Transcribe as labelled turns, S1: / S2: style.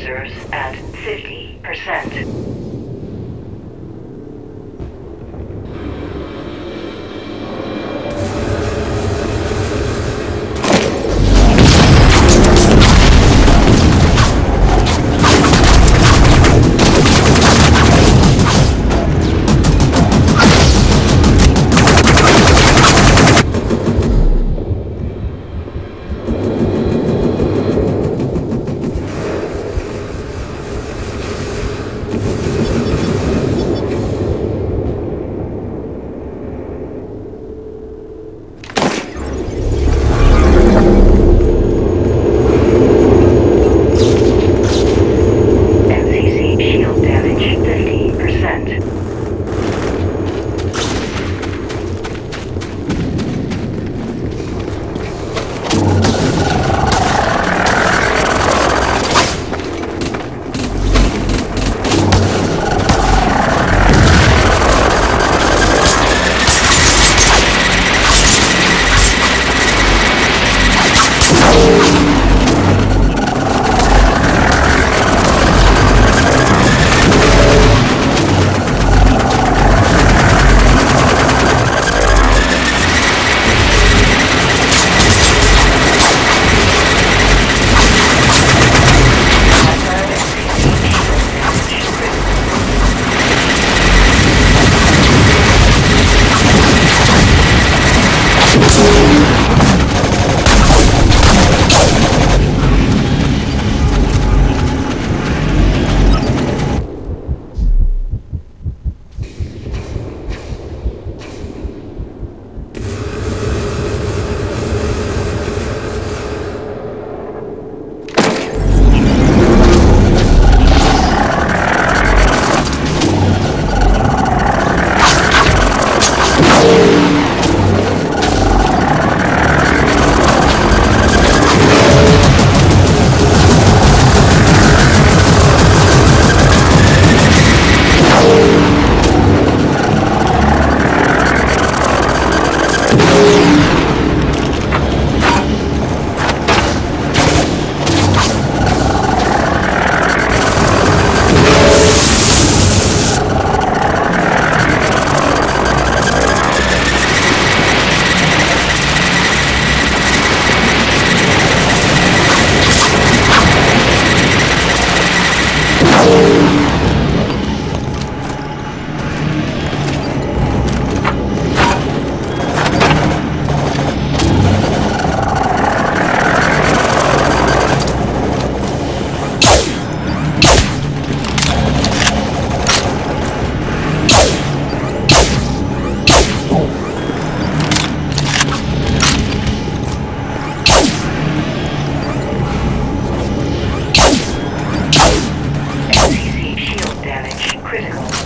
S1: reserves critical.